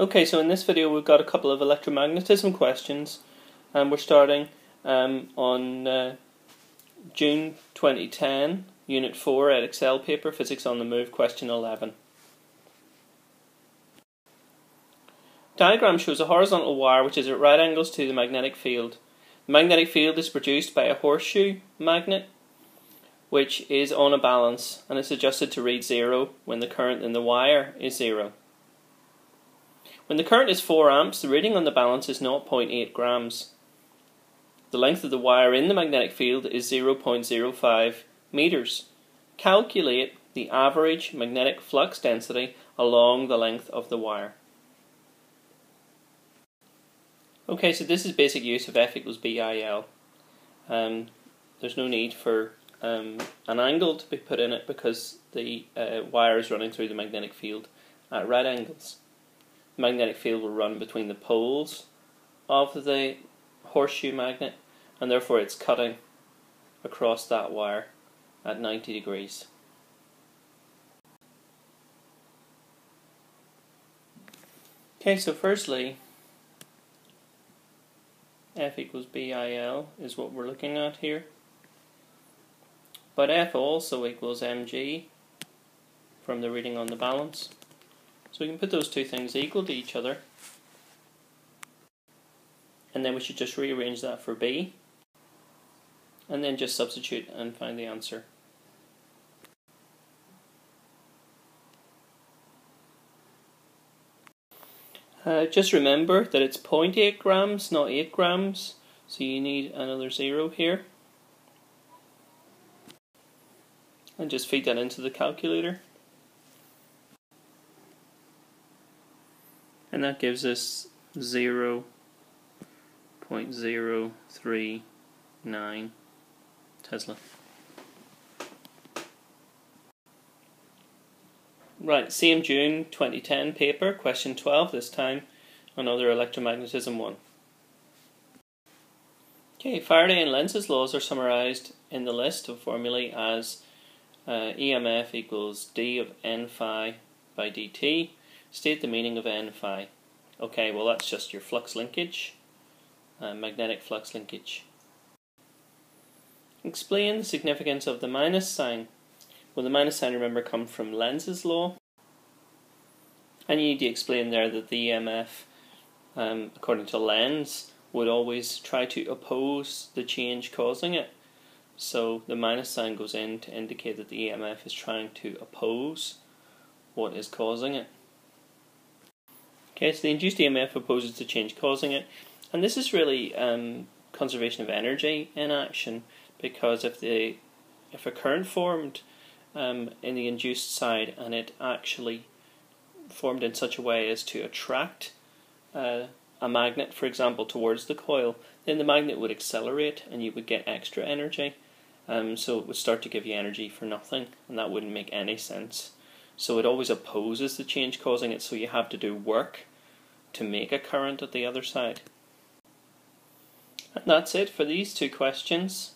Okay, so in this video we've got a couple of electromagnetism questions and we're starting um, on uh, June 2010, Unit 4 Edexcel paper, Physics on the Move, question 11. Diagram shows a horizontal wire which is at right angles to the magnetic field. The magnetic field is produced by a horseshoe magnet which is on a balance and is adjusted to read zero when the current in the wire is zero. When the current is 4 amps, the reading on the balance is 0.8 grams. The length of the wire in the magnetic field is 0.05 meters. Calculate the average magnetic flux density along the length of the wire. Okay, so this is basic use of F equals BIL. Um, there's no need for um, an angle to be put in it because the uh, wire is running through the magnetic field at right angles magnetic field will run between the poles of the horseshoe magnet and therefore it's cutting across that wire at 90 degrees. Okay, so firstly, F equals BIL is what we're looking at here. But F also equals mg from the reading on the balance. So we can put those two things equal to each other. And then we should just rearrange that for B. And then just substitute and find the answer. Uh, just remember that it's 0.8 grams, not 8 grams. So you need another zero here. And just feed that into the calculator. And that gives us 0 0.039 Tesla. Right, same June 2010 paper, question 12 this time, another electromagnetism one. Okay, Faraday and Lenz's laws are summarized in the list of formulae as uh, EMF equals d of n phi by dt State the meaning of N phi. Okay, well that's just your flux linkage, uh, magnetic flux linkage. Explain the significance of the minus sign. Well, the minus sign, remember, come from Lenz's law. And you need to explain there that the EMF, um, according to Lenz, would always try to oppose the change causing it. So the minus sign goes in to indicate that the EMF is trying to oppose what is causing it. Okay, so the induced EMF opposes the change causing it, and this is really um, conservation of energy in action because if the if a current formed um, in the induced side and it actually formed in such a way as to attract uh, a magnet, for example, towards the coil, then the magnet would accelerate and you would get extra energy. Um, so it would start to give you energy for nothing, and that wouldn't make any sense. So it always opposes the change causing it, so you have to do work to make a current at the other side. And that's it for these two questions.